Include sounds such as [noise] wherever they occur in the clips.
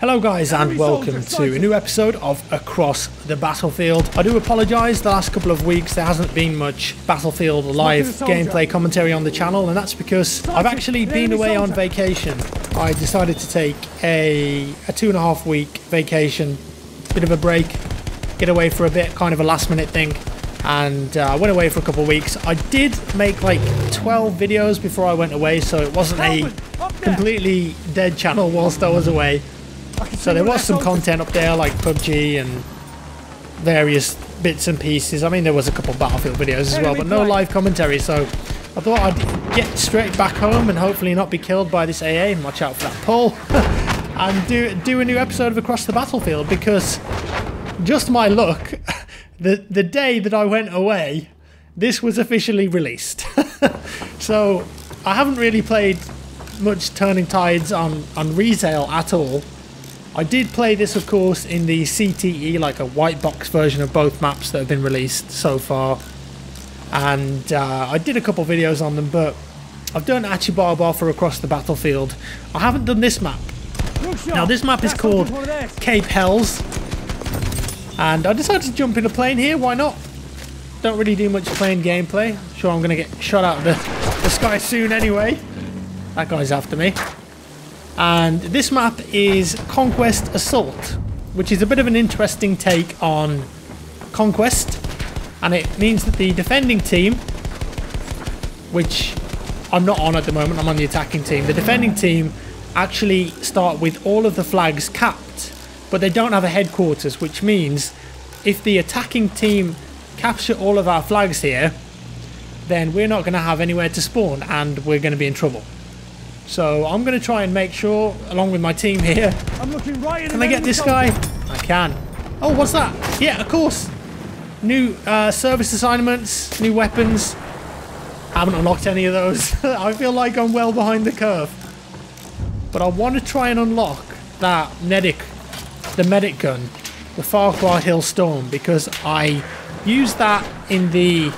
Hello guys and welcome to a new episode of Across the Battlefield. I do apologise, the last couple of weeks there hasn't been much Battlefield live gameplay commentary on the channel and that's because I've actually been away on vacation. I decided to take a, a two and a half week vacation, bit of a break, get away for a bit, kind of a last minute thing and I uh, went away for a couple of weeks. I did make like 12 videos before I went away so it wasn't a completely dead channel whilst I was away. So there was some content up there like PUBG and various bits and pieces. I mean, there was a couple of Battlefield videos as well, but no live commentary. So I thought I'd get straight back home and hopefully not be killed by this AA and watch out for that pull. [laughs] and do, do a new episode of Across the Battlefield because just my luck, [laughs] the, the day that I went away, this was officially released. [laughs] so I haven't really played much Turning Tides on, on retail at all. I did play this, of course, in the CTE, like a white box version of both maps that have been released so far. And uh, I did a couple videos on them, but I've done Achi-Baba for Across the Battlefield. I haven't done this map. Now, this map is called Cape Helles. And I decided to jump in a plane here, why not? Don't really do much plane gameplay. Sure I'm going to get shot out of the, the sky soon anyway. That guy's after me. And this map is Conquest Assault, which is a bit of an interesting take on Conquest. And it means that the defending team, which I'm not on at the moment, I'm on the attacking team. The defending team actually start with all of the flags capped, but they don't have a headquarters, which means if the attacking team capture all of our flags here, then we're not going to have anywhere to spawn and we're going to be in trouble. So I'm going to try and make sure, along with my team here. I'm looking right Can I get this guy? I can. Oh, what's that? Yeah, of course. New uh, service assignments, new weapons. I haven't unlocked any of those. [laughs] I feel like I'm well behind the curve. But I want to try and unlock that medic, the medic gun, the Farquhar Hill Storm, because I used that in the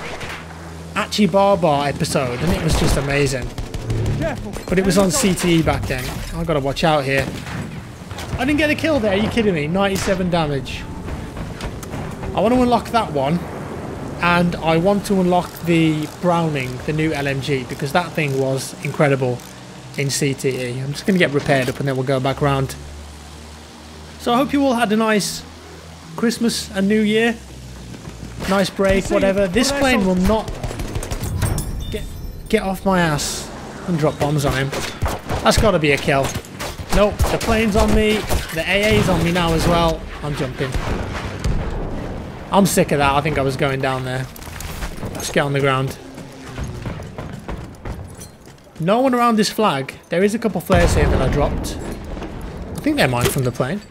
Achi-Baba episode, and it was just amazing. But it was on CTE back then. I've got to watch out here. I didn't get a kill there. Are you kidding me? 97 damage. I want to unlock that one. And I want to unlock the Browning, the new LMG, because that thing was incredible in CTE. I'm just going to get repaired up and then we'll go back around. So I hope you all had a nice Christmas and New Year. Nice break, whatever. This plane will not get get off my ass and drop bombs on him. That's got to be a kill. Nope, the plane's on me. The AA's on me now as well. I'm jumping. I'm sick of that. I think I was going down there. Let's get on the ground. No one around this flag. There is a couple flares here that I dropped. I think they're mine from the plane.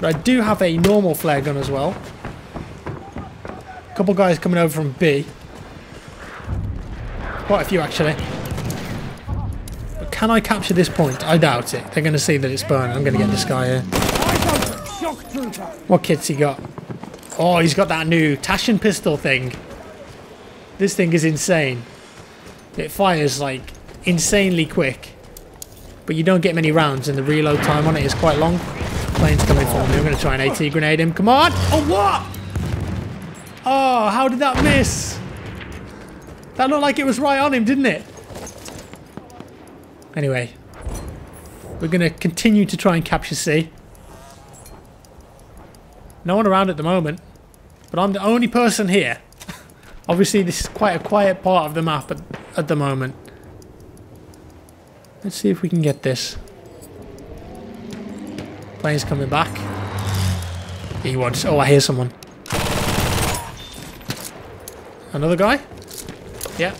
But I do have a normal flare gun as well. A couple guys coming over from B. Quite a few, actually. But can I capture this point? I doubt it. They're going to see that it's burning. I'm going to get this guy here. What kit's he got? Oh, he's got that new Taschen pistol thing. This thing is insane. It fires, like, insanely quick. But you don't get many rounds, and the reload time on it is quite long. Plane's coming for me. I'm going to try an AT grenade him. Come on! Oh, what? Oh, how did that miss? That looked like it was right on him, didn't it? Anyway. We're going to continue to try and capture C. No one around at the moment. But I'm the only person here. [laughs] Obviously, this is quite a quiet part of the map at, at the moment. Let's see if we can get this. Plane's coming back. He wants... Oh, I hear someone. Another guy? Yeah.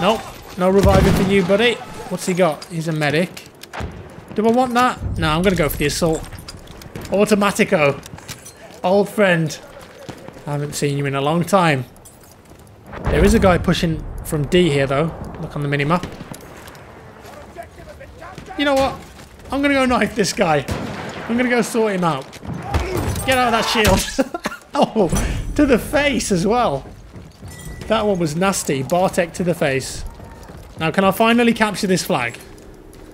Nope. No reviving for you, buddy. What's he got? He's a medic. Do I want that? No, I'm going to go for the assault. Automatico. Old friend. I haven't seen you in a long time. There is a guy pushing from D here, though. Look on the minimap. You know what? I'm going to go knife this guy. I'm going to go sort him out. Get out of that shield. [laughs] oh, to the face as well. That one was nasty. Bartek to the face. Now, can I finally capture this flag?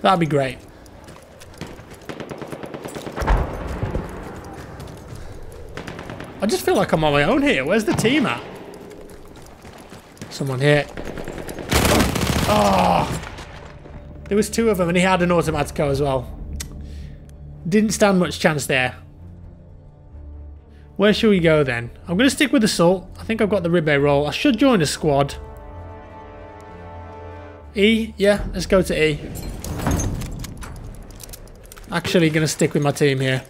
That'd be great. I just feel like I'm on my own here. Where's the team at? Someone here. Oh! There was two of them, and he had an automatico as well. Didn't stand much chance there. Where shall we go then? I'm going to stick with assault. I think I've got the Ribeyrolles. I should join a squad. E? Yeah, let's go to E. Actually going to stick with my team here.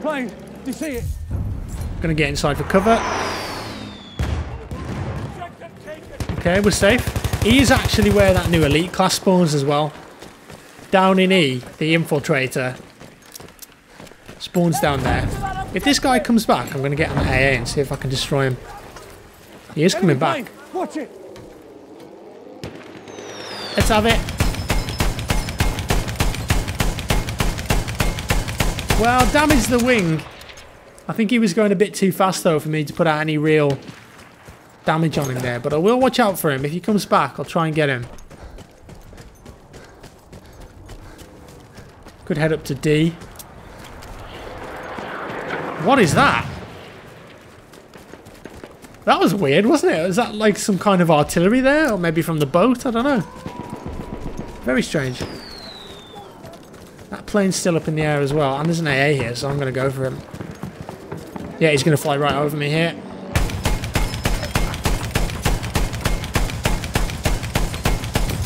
Plane, you see it? Going to get inside for cover. Okay, we're safe. E is actually where that new elite class spawns as well. Down in E, the infiltrator spawns down there. If this guy comes back, I'm going to get the AA and see if I can destroy him. He is coming back. Watch it. Let's have it. Well, damage the wing. I think he was going a bit too fast though for me to put out any real damage on him there. But I will watch out for him. If he comes back, I'll try and get him. Could head up to D. What is that? That was weird, wasn't it? Is that like some kind of artillery there? Or maybe from the boat? I don't know. Very strange. That plane's still up in the air as well. And there's an AA here, so I'm going to go for him. Yeah, he's going to fly right over me here.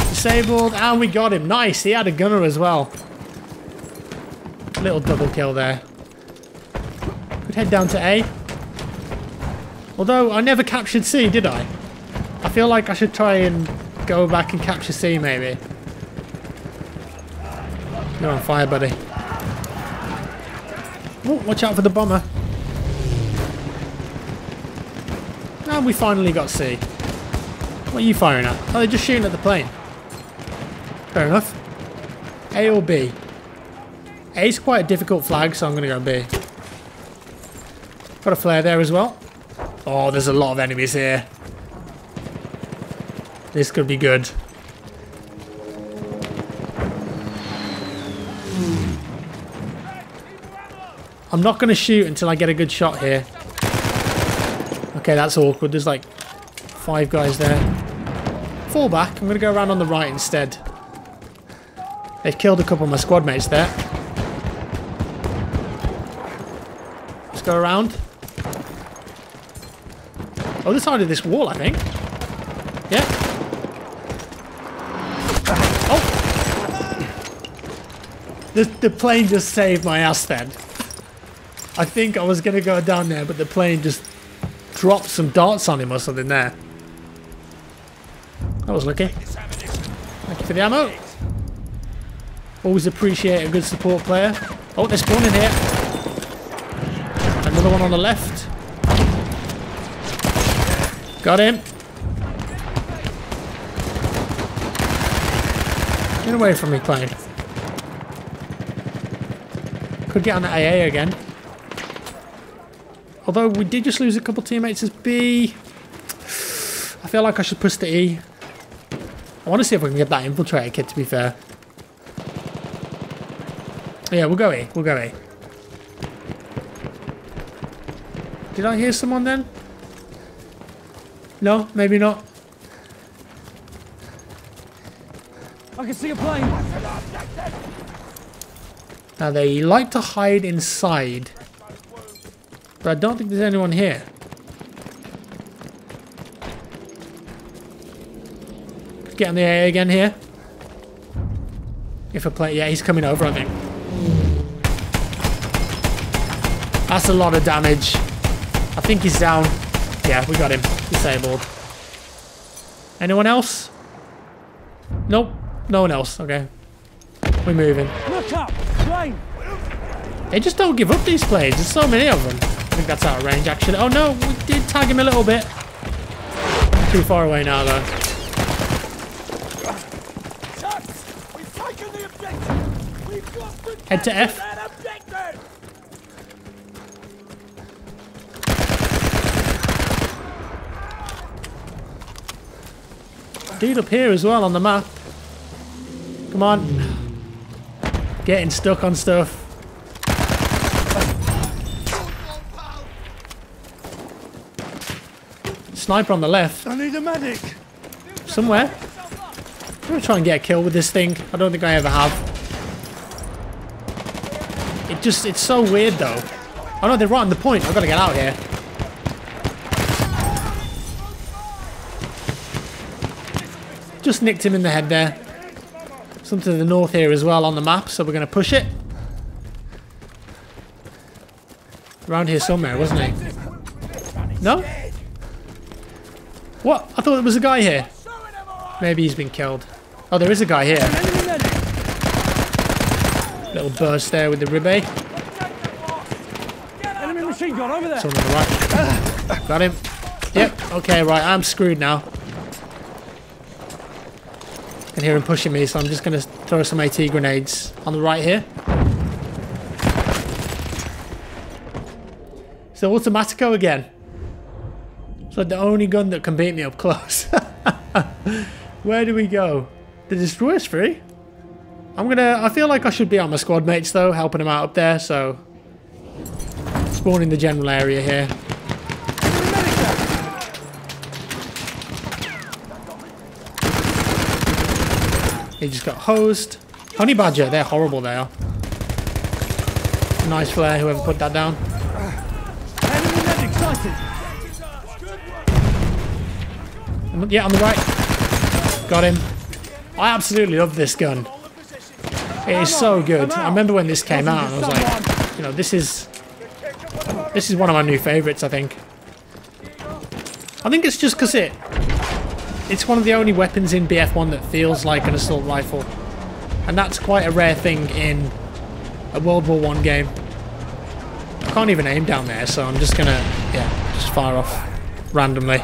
Disabled, and we got him. Nice, he had a gunner as well. Little double kill there. Could head down to A. Although, I never captured C, did I? I feel like I should try and go back and capture C, maybe. You're on fire, buddy. Oh, watch out for the bomber. And we finally got C. What are you firing at? Oh, they're just shooting at the plane. Fair enough. A or B? A is quite a difficult flag, so I'm going to go B. Got a flare there as well. Oh, there's a lot of enemies here. This could be good. I'm not going to shoot until I get a good shot here. Okay, that's awkward. There's like five guys there. Fall back. I'm going to go around on the right instead. They've killed a couple of my squad mates there. Let's go around. Oh, Other side of this wall, I think. Yeah. Oh! The, the plane just saved my ass then. I think I was going to go down there, but the plane just dropped some darts on him or something there. That was lucky. Thank you for the ammo. Always appreciate a good support player. Oh, they're spawning here. Another one on the left. Got him. Get away from me, plane. Could get on the AA again. Although we did just lose a couple teammates as B. I feel like I should push the E. I want to see if we can get that infiltrator kit, to be fair. Yeah, we'll go E. We'll go E. Did I hear someone then? No, maybe not. I can see a plane. Now they like to hide inside. But I don't think there's anyone here. Get on the A again here. If I play, yeah, he's coming over, I think. That's a lot of damage. I think he's down. Yeah, we got him. Disabled. Anyone else? Nope. No one else. Okay. We're moving. Look up. Plane. They just don't give up these planes. There's so many of them. I think that's out of range, actually. Oh, no. We did tag him a little bit. Too far away now, though. Head to F. dude up here as well on the map. Come on. Getting stuck on stuff. Sniper on the left. I need a medic. Somewhere. I'm going to try and get a kill with this thing. I don't think I ever have. It just, it's so weird though. Oh no, they're right on the point. I've got to get out here. Just nicked him in the head there. Something to the north here as well on the map, so we're going to push it. Around here somewhere, wasn't he? No? What? I thought there was a guy here. Maybe he's been killed. Oh, there is a guy here. Little burst there with the ribeye. Enemy machine gun over there. Someone on the right. Got him. Yep. Okay, right. I'm screwed now. Can hear him pushing me, so I'm just going to throw some AT grenades on the right here. So Automatico again. Like the only gun that can beat me up close. [laughs] Where do we go? The destroyer's free. I'm gonna. I feel like I should be on my squad mates though, helping them out up there. So spawn in the general area here. Enemy medic there. He just got hosed. Honey Badger, they're horrible, they are. Nice flare, whoever put that down. Yeah, on the right. Got him. I absolutely love this gun. It is so good. I remember when this came out I was like, you know, this is this is one of my new favorites, I think. I think it's just because it it's one of the only weapons in BF1 that feels like an assault rifle. And that's quite a rare thing in a World War One game. I can't even aim down there, so I'm just gonna, yeah, just fire off randomly.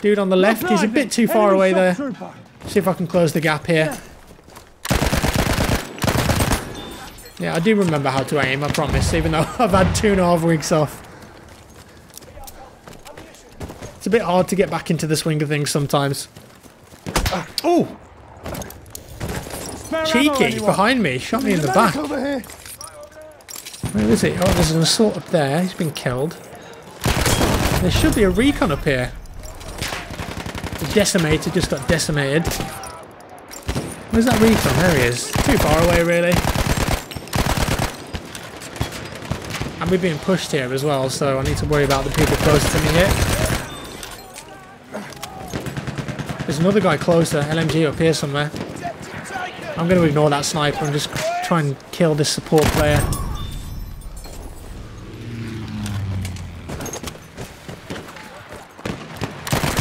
Dude on the left, he's a bit too far away there. See if I can close the gap here. Yeah, I do remember how to aim, I promise, even though [laughs] I've had two and a half weeks off. It's a bit hard to get back into the swing of things sometimes. Oh, cheeky, behind me, shot me in the back. over here. Where is he? Oh, there's an assault up there, he's been killed. There should be a recon up here. The decimator just got decimated. Where's that recon? There he is. Too far away, really. And we're being pushed here as well, so I need to worry about the people close to me here. There's another guy closer, LMG up here somewhere. I'm going to ignore that sniper and just try and kill this support player.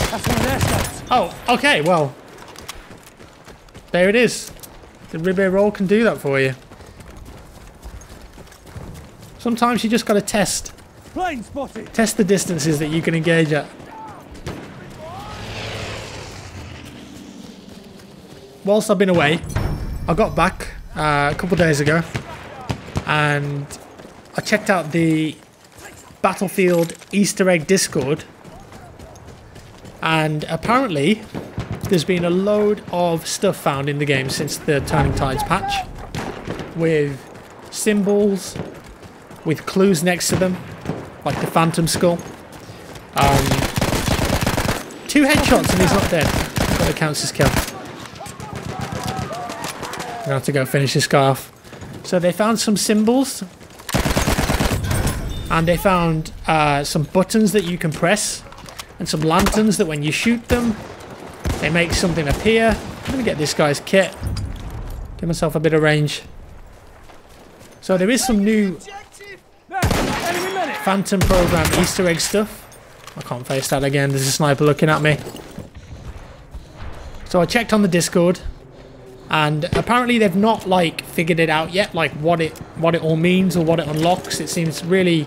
That's one of their scouts. Oh, okay, well. There it is. The Ribeyrolles can do that for you. Sometimes you just got to test. Plane spotted. Test the distances that you can engage at. Whilst I've been away, I got back uh, a couple days ago and I checked out the Battlefield Easter egg Discord and apparently there's been a load of stuff found in the game since the Turning Tides patch with symbols with clues next to them like the Phantom Skull. Um, two headshots and he's not dead. That counts as kill. Gonna have to go finish this guy off. So they found some symbols, and they found uh, some buttons that you can press, and some lanterns that when you shoot them, they make something appear. I'm gonna get this guy's kit. Give myself a bit of range. So there is some new. Phantom Program Easter egg stuff. I can't face that again. There's a sniper looking at me. So I checked on the Discord, and apparently they've not like figured it out yet, like what it what it all means or what it unlocks. It seems really,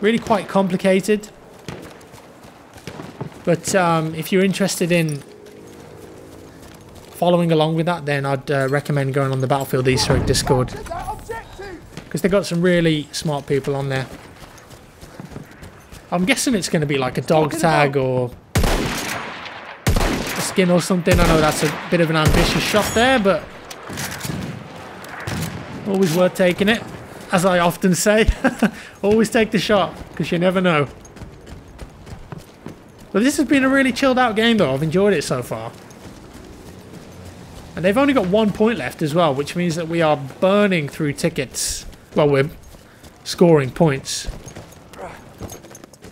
really quite complicated. But um, if you're interested in following along with that, then I'd uh, recommend going on the Battlefield Easter egg Discord because they've got some really smart people on there. I'm guessing it's going to be like a dog tag or skin or something. I know that's a bit of an ambitious shot there, but always worth taking it. As I often say, [laughs] always take the shot because you never know. But this has been a really chilled out game though. I've enjoyed it so far. And they've only got one point left as well, which means that we are burning through tickets. Well, we're scoring points.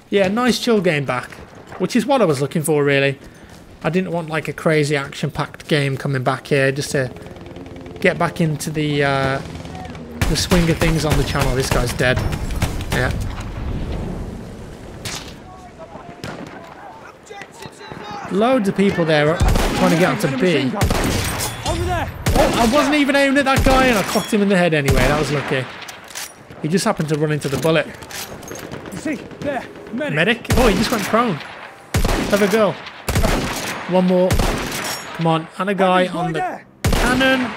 Yeah, nice chill game back, which is what I was looking for really. I didn't want like a crazy action-packed game coming back here just to get back into the uh, the swing of things on the channel. This guy's dead. Yeah. Loads of people there trying to get onto B. Over there. Oh, I wasn't even aiming at that guy and I clocked him in the head anyway. That was lucky. He just happened to run into the bullet. You see, there. Medic. Medic? Oh, he just went prone. Have a go. One more. Come on. And a guy on the cannon.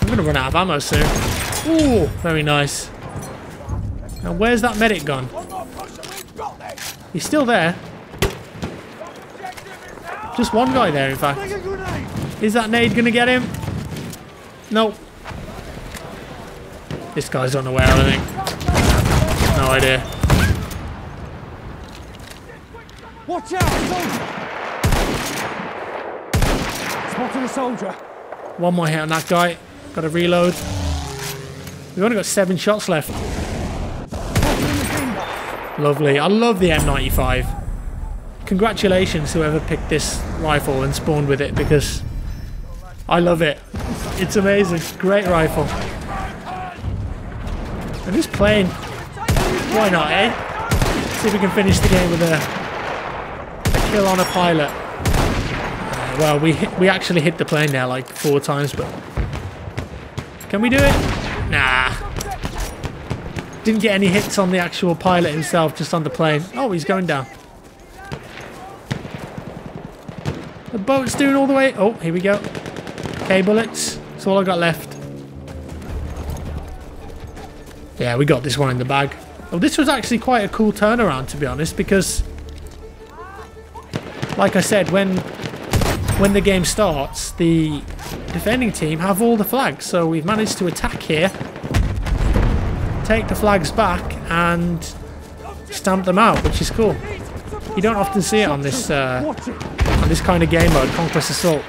I'm going to run out of ammo soon. Ooh, very nice. Now, where's that medic gone? One more push and we've got this. He's still there. Just one guy there, in fact. Take a grenade. Is that nade going to get him? Nope. This guy's unaware, I think. No idea. Watch out, soldier. Spotted a soldier. One more hit on that guy. Got to reload. We've only got seven shots left. Lovely. I love the M95. Congratulations whoever picked this rifle and spawned with it because I love it. It's amazing. Great rifle. And this plane. Why not, eh? See if we can finish the game with a, a kill on a pilot. Well, we hit, we actually hit the plane there like four times, but can we do it? Nah. Didn't get any hits on the actual pilot himself, just on the plane. Oh, he's going down. The boat's doing all the way. Oh, here we go. K bullets. That's all I got left. Yeah, we got this one in the bag. Oh, this was actually quite a cool turnaround, to be honest, because, like I said, when when the game starts, the defending team have all the flags. So we've managed to attack here, take the flags back, and stamp them out, which is cool. You don't often see it on this uh, on this kind of game mode, Conquest Assault.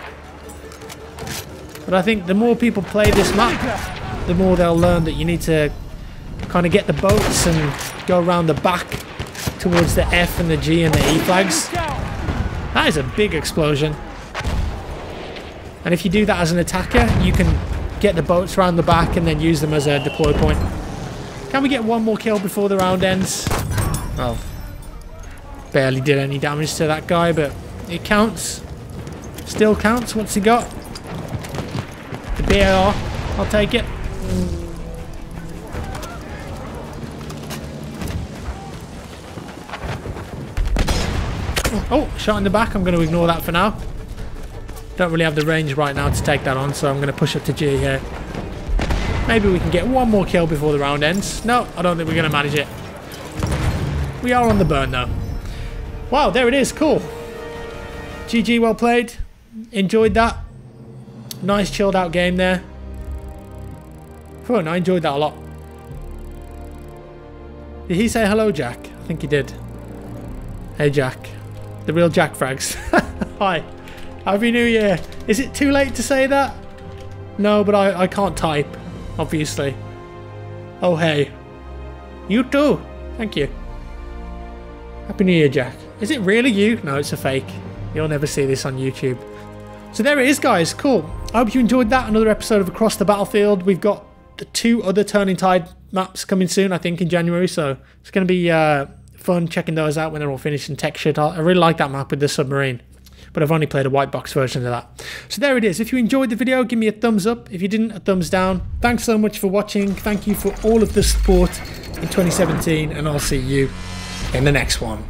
But I think the more people play this map, the more they'll learn that you need to kind of get the boats and go around the back towards the F and the G and the E flags. That is a big explosion. And if you do that as an attacker, you can get the boats around the back and then use them as a deploy point. Can we get one more kill before the round ends? Oh. Barely did any damage to that guy, but it counts. Still counts. What's he got? The BAR. I'll take it. Oh, shot in the back. I'm going to ignore that for now. Don't really have the range right now to take that on, so I'm going to push up to G here. Maybe we can get one more kill before the round ends. No, I don't think we're going to manage it. We are on the burn though. Wow, there it is. Cool. GG, well played. Enjoyed that. Nice chilled out game there. Fun, I enjoyed that a lot. Did he say hello, Jack? I think he did. Hey, Jack. The real jackfrags. [laughs] Hi. Happy New Year. Is it too late to say that? No, but I, I can't type, obviously. Oh, hey. You too. Thank you. Happy New Year, Jack. Is it really you? No, it's a fake. You'll never see this on YouTube. So there it is, guys. Cool. I hope you enjoyed that. Another episode of Across the Battlefield. We've got the two other Turning Tide maps coming soon, I think, in January. So it's going to be uh, fun checking those out when they're all finished and shit. I really like that map with the submarine. But I've only played a white box version of that. So there it is. If you enjoyed the video, give me a thumbs up. If you didn't, a thumbs down. Thanks so much for watching. Thank you for all of the support in 2017. And I'll see you in the next one.